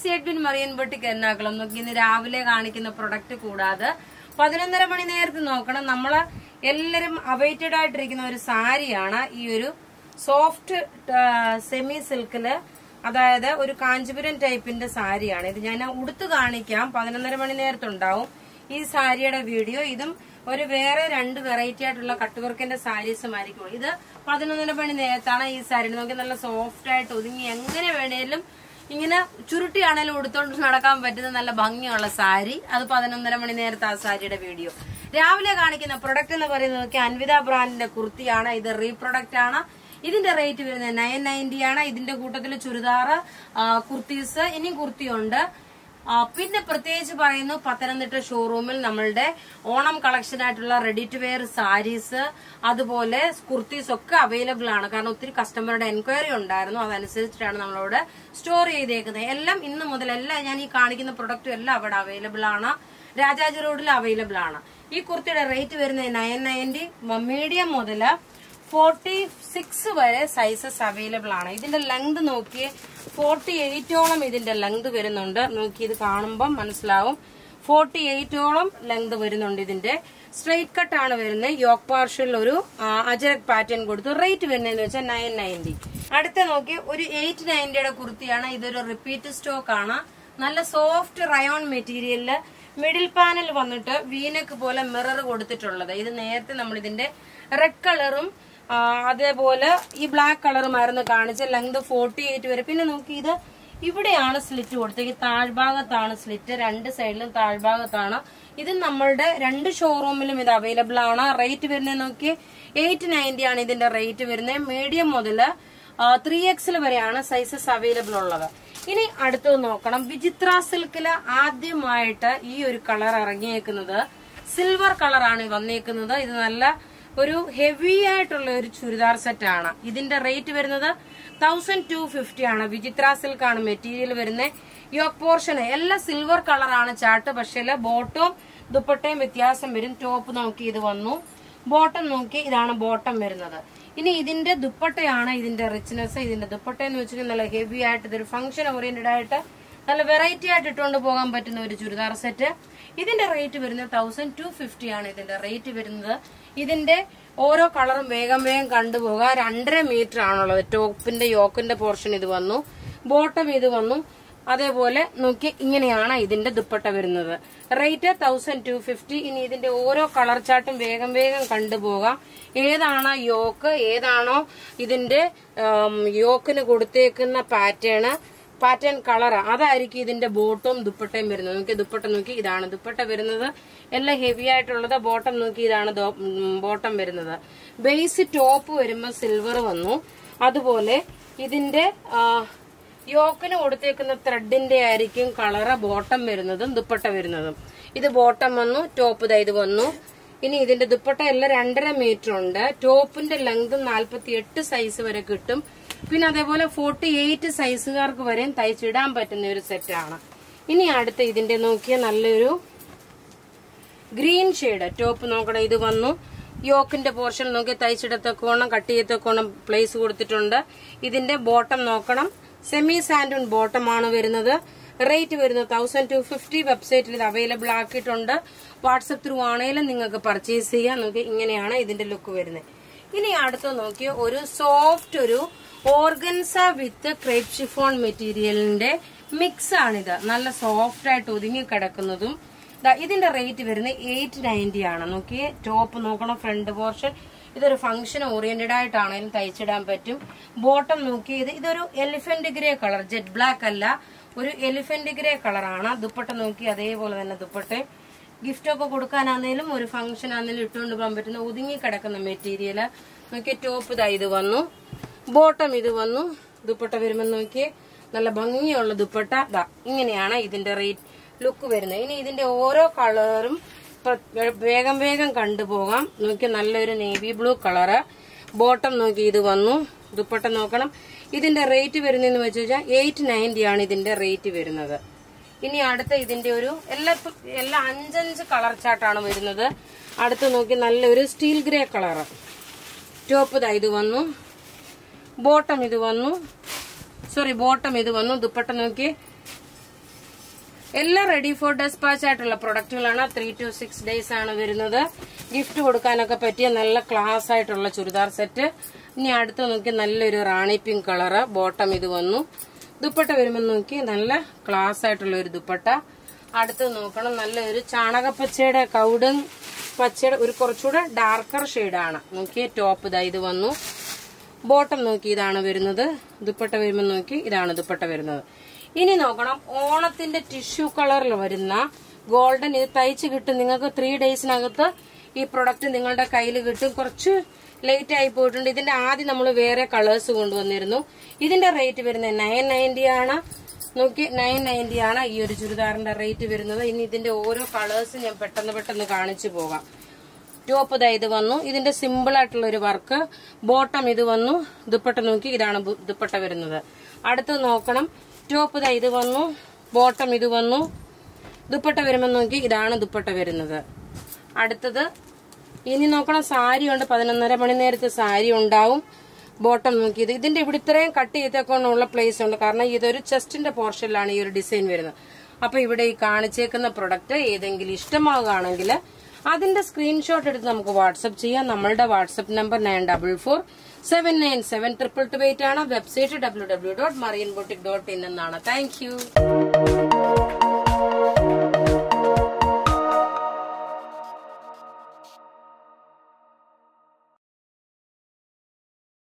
C Edwin Marian boutique Ernakulam നോക്കി ഇന്ന് രാവിലെ കാണിക്കുന്ന പ്രൊഡക്റ്റ് കൂടാതെ പതിനൊന്നര മണി നേരത്തെ നോക്കണം. നമ്മൾ എല്ലാരും അവൈറ്റഡ് ആയിട്ടിരിക്കുന്ന ഒരു സാരിയാണ് ഈ ഒരു സോഫ്റ്റ് സെമി സിൽക്കിൽ അതായത് ഒരു കാഞ്ചീപുരം ടൈപ്പിന്റെ സാരിയാണ്. ഇത് ഞാൻ ഉടുത്ത് കാണിക്കാം. പതിനൊന്നര മണി നേരത്തുണ്ടാവും ഈ സാരിയുടെ വീഡിയോ. ഇതും ഒരു വേറെ രണ്ട് വെറൈറ്റി ആയിട്ടുള്ള കട്ട് വർക്കിന്റെ സാരീസും ആയിരിക്കും ഇത് പതിനൊന്നര മണി നേരത്താണ് ഈ സാരി നോക്കി നല്ല സോഫ്റ്റ് ആയിട്ട് ഒതുങ്ങി. എങ്ങനെ വേണേലും ഇങ്ങനെ ചുരുട്ടിയാണേലും ഉടുത്തോണ്ട് നടക്കാൻ പറ്റുന്ന നല്ല ഭംഗിയുള്ള സാരി. അത് പതിനൊന്നര മണി നേരത്തെ ആ സാരിയുടെ വീഡിയോ. രാവിലെ കാണിക്കുന്ന പ്രൊഡക്റ്റ് എന്ന് പറയുന്നത് അൻവിത ബ്രാൻഡിന്റെ കുർത്തിയാണ്. ഇത് റീപ്രൊഡക്റ്റ് ആണ്. ഇതിന്റെ റേറ്റ് വരുന്നത് നയൻ നയന്റി ആണ്. ഇതിന്റെ കൂട്ടത്തിൽ ചുരിദാർ കുർത്തീസ് ഇനിയും കുർത്തിയുണ്ട്. പിന്നെ പ്രത്യേകിച്ച് പറയുന്നു പത്തനംതിട്ട ഷോറൂമിൽ നമ്മളുടെ ഓണം കളക്ഷൻ ആയിട്ടുള്ള റെഡി ടു വെയർ സാരീസ് അതുപോലെ കുർത്തീസ് ഒക്കെ അവൈലബിൾ ആണ്. കാരണം ഒത്തിരി കസ്റ്റമറുടെ എൻക്വയറി ഉണ്ടായിരുന്നു. അതനുസരിച്ചിട്ടാണ് നമ്മളോട് സ്റ്റോർ ചെയ്തേക്കുന്നത്. എല്ലാം ഇന്ന് മുതൽ എല്ലാം ഞാൻ ഈ കാണിക്കുന്ന പ്രൊഡക്റ്റും എല്ലാം അവിടെ അവൈലബിൾ ആണ്. രാജാജി റോഡിൽ അവൈലബിൾ ആണ്. ഈ കുർത്തിയുടെ റേറ്റ് വരുന്നത് നയൻ നയന്റി മീഡിയം മുതൽ ഫോർട്ടി സിക്സ് വരെ സൈസസ് അവൈലബിൾ ആണ്. ഇതിന്റെ ലെങ്ത് നോക്കി ഫോർട്ടി എയ്റ്റോളം ഇതിന്റെ ലെങ്ത് വരുന്നുണ്ട്. നോക്കി ഇത് കാണുമ്പോൾ മനസ്സിലാവും. ഫോർട്ടി എയ്റ്റോളം ലെങ്ത് വരുന്നുണ്ട് ഇതിന്റെ. സ്ട്രെയിറ്റ് കട്ട് ആണ് വരുന്നത്. യോക്ക് പാർഷ്യൽ ഒരു അജരക് പാറ്റേൺ കൊടുത്തു. റേറ്റ് വരുന്നതെന്ന് വെച്ചാൽ നയൻ നയന്റി അടുത്ത നോക്കി ഒരു എയ്റ്റ് നയന്റിയുടെ കുർത്തിയാണ്. ഇതൊരു റിപ്പീറ്റ് സ്റ്റോക്ക് ആണ്. നല്ല സോഫ്റ്റ് റയോൺ മെറ്റീരിയലിൽ മിഡിൽ പാനൽ വന്നിട്ട് വീനക്ക് പോലെ മിറർ കൊടുത്തിട്ടുള്ളത്. ഇത് നേരത്തെ നമ്മൾ ഇതിന്റെ റെഡ് കളറും അതേപോലെ ഈ ബ്ലാക്ക് കളർ കളറുമായിരുന്നു കാണിച്ച ലെങ്ത് ഫോർട്ടി എയ്റ്റ് വരെ. പിന്നെ നമുക്ക് ഇത് ഇവിടെയാണ് സ്ലിറ്റ് കൊടുത്തത്. താഴ്ഭാഗത്താണ് സ്ലിറ്റ് രണ്ട് സൈഡിലും താഴ്ഭാഗത്താണ്. ഇത് നമ്മളുടെ രണ്ട് ഷോറൂമിലും ഇത് അവൈലബിൾ ആണ്. റേറ്റ് വരുന്നത് നോക്കി എയ്റ്റ് നയന്റി ആണ് ഇതിന്റെ റേറ്റ് വരുന്നത്. മീഡിയം മുതൽ ത്രീ എക്സിൽ വരെയാണ് സൈസസ് അവൈലബിൾ ഉള്ളത്. ഇനി അടുത്തത് നോക്കണം. വിചിത്ര സിൽക്കിൽ ആദ്യമായിട്ട് ഈ ഒരു കളർ ഇറങ്ങിയേക്കുന്നത്. സിൽവർ കളറാണ് വന്നേക്കുന്നത്. ഇത് നല്ല ഒരു ഹെവി ആയിട്ടുള്ള ഒരു ചുരിദാർ സെറ്റ് ആണ്. ഇതിന്റെ റേറ്റ് വരുന്നത് തൗസൻഡ് ടു ഫിഫ്റ്റി ആണ്. വിചിത്ര സിൽക്കാണ് മെറ്റീരിയൽ വരുന്നത് യോക്ക് പോർഷൻ എല്ലാം സിൽവർ കളറാണ് ചാട്ട് പക്ഷേ ബോട്ടവും ദുപ്പട്ടയും വ്യത്യാസം വരും. ടോപ്പ് നോക്കി ഇത് വന്നു. ബോട്ടം നോക്കി ഇതാണ് ബോട്ടം വരുന്നത്. ഇനി ഇതിന്റെ ദുപ്പട്ടയാണ് ഇതിന്റെ റിച്ച്നെസ് ഇതിന്റെ ദുപ്പട്ട എന്ന് വെച്ചിട്ടുണ്ടെങ്കിൽ നല്ല ഹെവി ആയിട്ട് ഇതൊരു ഫംഗ്ഷൻ ഓറിയന്റഡ് ആയിട്ട് നല്ല വെറൈറ്റി ആയിട്ട് ഇട്ടുകൊണ്ട് പോകാൻ പറ്റുന്ന ഒരു ചുരിദാർ സെറ്റ് ഇതിന്റെ റേറ്റ് വരുന്നത് തൗസൻഡ് ടു ഫിഫ്റ്റി ആണ് ഇതിന്റെ റേറ്റ് വരുന്നത്. ഇതിന്റെ ഓരോ കളറും വേഗം വേഗം കണ്ടുപോകാം രണ്ടര മീറ്റർ ആണുള്ളത്. ടോപ്പിന്റെ യോക്കിന്റെ പോർഷൻ ഇത് വന്നു. ബോട്ടം ഇത് വന്നു. അതേപോലെ നോക്കി ഇങ്ങനെയാണ് ഇതിന്റെ ദുപ്പട്ട വരുന്നത്. റേറ്റ് തൗസൻഡ് ടു ഫിഫ്റ്റി ഇനി ഇതിന്റെ ഓരോ കളർ ചാർട്ടും വേഗം വേഗം കണ്ടുപോകാം ഏതാണോ യോക്ക് ഏതാണോ ഇതിന്റെ യോക്കിന് കൊടുത്തേക്കുന്ന പാറ്റേൺ പാറ്റേൺ കളർ അതായിരിക്കും ഇതിന്റെ ബോട്ടവും ദുപ്പട്ടയും വരുന്നത്. നോക്കി ദുപ്പട്ട നോക്കി ഇതാണ് ദുപ്പട്ട വരുന്നത്. എല്ലാം ഹെവി ആയിട്ടുള്ളത് ബോട്ടം നോക്കി ഇതാണ് ബോട്ടം വരുന്നത്. ബേസ് ടോപ്പ് വരുമ്പോൾ സിൽവർ വന്നു. അതുപോലെ ഇതിന്റെ യോക്കിന് കൊടുത്തേക്കുന്ന ത്രെഡിന്റെ ആയിരിക്കും കളറ് ബോട്ടം വരുന്നതും ദുപ്പട്ട വരുന്നതും. ഇത് ബോട്ടം വന്നു ടോപ്പ് ദാ ഇത് വന്നു. ഇനി ഇതിന്റെ ദുപ്പട്ട എല്ലാം രണ്ടര മീറ്റർ ഉണ്ട്. ടോപ്പിന്റെ ലെങ്ത് നാൽപ്പത്തി എട്ട് സൈസ് വരെ കിട്ടും. പിന്നെ അതേപോലെ ഫോർട്ടി എയ്റ്റ് സൈസുകാർക്ക് വരെയും തയ്ച്ചിടാൻ പറ്റുന്ന ഒരു സെറ്റാണ് ഇനി അടുത്ത ഇതിന്റെ നോക്കിയ നല്ലൊരു ഗ്രീൻ ഷെയ്ഡ് ടോപ്പ് നോക്കണം ഇത് വന്നു. യോക്കിന്റെ പോർഷൻ നോക്കി തയ്ച്ചിടത്തൊക്കോണം കട്ട് ചെയ്യത്തൊക്കോണം പ്ലേസ് കൊടുത്തിട്ടുണ്ട്. ഇതിന്റെ ബോട്ടം നോക്കണം. സെമി സാൻഡൂൺ ആണ് വരുന്നത്. റേറ്റ് വരുന്നത് തൗസൻഡ് ടു ഫിഫ്റ്റി വെബ്സൈറ്റിൽ ഇത് അവൈലബിൾ ആക്കിയിട്ടുണ്ട്. വാട്സപ്പ് ത്രൂ ആണെങ്കിലും നിങ്ങൾക്ക് പർച്ചേസ് ചെയ്യാം. നിങ്ങൾക്ക് ഇങ്ങനെയാണ് ഇതിന്റെ ലുക്ക് വരുന്നത്. ഇനി അടുത്ത് നോക്കിയ ഒരു സോഫ്റ്റ് ഒരു ഓർഗൻസ വിത്ത് ക്രേപ്പ് മെറ്റീരിയലിന്റെ മിക്സ് ആണിത്. നല്ല സോഫ്റ്റ് ആയിട്ട് ഒതുങ്ങി കിടക്കുന്നതും. ഇതിന്റെ റേറ്റ് വരുന്നത് എയ്റ്റ് നയന്റി ആണ്. നോക്കിയേ ടോപ്പ് നോക്കണം ഫ്രണ്ട് പോർഷൻ ഇതൊരു ഫംഗ്ഷൻ ഓറിയന്റഡ് ആയിട്ടാണെങ്കിലും തയ്ച്ചിടാൻ പറ്റും. ബോട്ടം നോക്കിയത് ഇതൊരു elephant grey colour jet black അല്ല. ഒരു എലിഫന്റ് ഗ്രേ കളറാണ് ദുപ്പട്ട നോക്കി അതേപോലെ തന്നെ ദുപ്പട്ട ഗിഫ്റ്റ് ഒക്കെ കൊടുക്കാനാന്നേലും ഒരു ഫംഗ്ഷൻ ആണെങ്കിലും ഇട്ടുകൊണ്ട് പോകാൻ പറ്റുന്ന ഒതുങ്ങി കിടക്കുന്ന മെറ്റീരിയൽ നോക്കി ടോപ്പ് ഇതാ ഇത് വന്നു. ബോട്ടം ഇത് വന്നു. ദുപ്പട്ട വരുമ്പോൾ നോക്കി നല്ല ഭംഗിയുള്ള ദുപ്പട്ട. ദാ ഇങ്ങനെയാണ് ഇതിന്റെ റേറ്റ് ലുക്ക് വരുന്നത്. ഇനി ഇതിന്റെ ഓരോ കളറും വേഗം വേഗം കണ്ടുപോകാം നോക്കി നല്ലൊരു നേവി ബ്ലൂ കളറ് ബോട്ടം നോക്കി ഇത് വന്നു. ദുപ്പട്ട നോക്കണം. ഇതിന്റെ റേറ്റ് വരുന്നതെന്ന് വെച്ച് കഴിഞ്ഞാൽ എയ്റ്റ് നയന്റി ആണ് ഇതിന്റെ റേറ്റ് വരുന്നത്. ഇനി അടുത്ത ഇതിന്റെ ഒരു എല്ലാ എല്ലാ അഞ്ചഞ്ച് കളർ ചാട്ടാണ് വരുന്നത്. അടുത്ത് നോക്കി നല്ലൊരു സ്റ്റീൽ ഗ്രേ കളറ് ടോപ്പ് ദാ ഇത് വന്നു. ബോട്ടം ഇത് വന്നു. സോറി ബോട്ടം ഇത് വന്നു. ദുപ്പട്ട നോക്കി എല്ലാം റെഡി ഫോർ ഡെസ്പാച്ച് ആയിട്ടുള്ള പ്രൊഡക്റ്റുകളാണ് ത്രീ ടു സിക്സ് ഡേയ്സ് ആണ് വരുന്നത്. ഗിഫ്റ്റ് കൊടുക്കാനൊക്കെ പറ്റിയ നല്ല ക്ലാസ് ആയിട്ടുള്ള ചുരിദാർ സെറ്റ് ഇനി അടുത്ത് നോക്കി നല്ലൊരു റാണി പിങ്ക് കളറ് ബോട്ടം ഇത് വന്നു. ദുപ്പട്ട വരുമ്പോൾ നോക്കി നല്ല ക്ലാസ് ആയിട്ടുള്ള ഒരു ദുപ്പട്ട. അടുത്ത് നോക്കണം നല്ലൊരു ചാണകപ്പച്ചയുടെ കൗടും പച്ചയുടെ ഒരു കുറച്ചുകൂടെ ഡാർക്കർ ഷെയ്ഡാണ് നോക്കി ടോപ്പ് ഇതാ ഇത് വന്നു. ബോട്ടം നോക്കി ഇതാണ് വരുന്നത്. ദുപ്പട്ട വരുമ്പോൾ നോക്കി ഇതാണ് ദുപ്പട്ട വരുന്നത്. ഇനി നോക്കണം. ഓണത്തിന്റെ ടിഷ്യൂ കളറിൽ വരുന്ന ഗോൾഡൻ ഇത് തയ്ച്ച് കിട്ടും. നിങ്ങൾക്ക് ത്രീ ഡേയ്സിനകത്ത് ഈ പ്രൊഡക്റ്റ് നിങ്ങളുടെ കയ്യിൽ കിട്ടും. കുറച്ച് ലേറ്റ് ആയി പോയിട്ടുണ്ട്. ഇതിന്റെ ആദ്യം നമ്മൾ വേറെ കളേഴ്സ് കൊണ്ടുവന്നിരുന്നു. ഇതിന്റെ റേറ്റ് വരുന്നത് നയൻ നയന്റി ആണ്. നോക്കി നയൻ നയന്റി ആണ് ഈ ഒരു ചുരിദാറിന്റെ റേറ്റ് വരുന്നത്. ഇനി ഇതിന്റെ ഓരോ കളേഴ്സ് ഞാൻ പെട്ടെന്ന് പെട്ടെന്ന് കാണിച്ചു പോകാം. ടോപ്പ് ഇതാ ഇത് വന്നു. ഇതിന്റെ സിമ്പിൾ ആയിട്ടുള്ള ഒരു വർക്ക് ബോട്ടം ഇത് വന്നു. ദുപ്പട്ട നോക്കി ഇതാണ് ദുപ്പട്ട വരുന്നത്. അടുത്ത് നോക്കണം. ടോപ്പ് ദാ ഇത് വന്നു. ബോട്ടം ഇത് വന്നു. ദുപ്പട്ട വരുമ്പോൾ നോക്കി ഇതാണ് ദുപ്പട്ട വരുന്നത്. അടുത്തത് ഇനി നോക്കണം സാരി ഉണ്ട്. പതിനൊന്നര മണി നേരത്തെ സാരി ഉണ്ടാവും. ബോട്ടം നോക്കിയത് ഇതിന്റെ ഇവിടെ ഇത്രയും കട്ട് ചെയ്തേക്കൊണ്ടുള്ള പ്ലേസ് ഉണ്ട്. കാരണം ഇതൊരു ചെസ്റ്റിന്റെ പോർഷനിലാണ് ഈ ഒരു ഡിസൈൻ വരുന്നത്. അപ്പൊ ഇവിടെ ഈ കാണിച്ചേക്കുന്ന പ്രൊഡക്റ്റ് ഏതെങ്കിലും ഇഷ്ടമാവുകയാണെങ്കിൽ അതിന്റെ സ്ക്രീൻഷോട്ട് എടുത്ത് നമുക്ക് വാട്സപ്പ് ചെയ്യാം. നമ്മളുടെ WhatsApp number nine double four seven nine seven triple two eight ആണ്. Website W W dot Marian boutique dot in എന്നാണ്. Thank you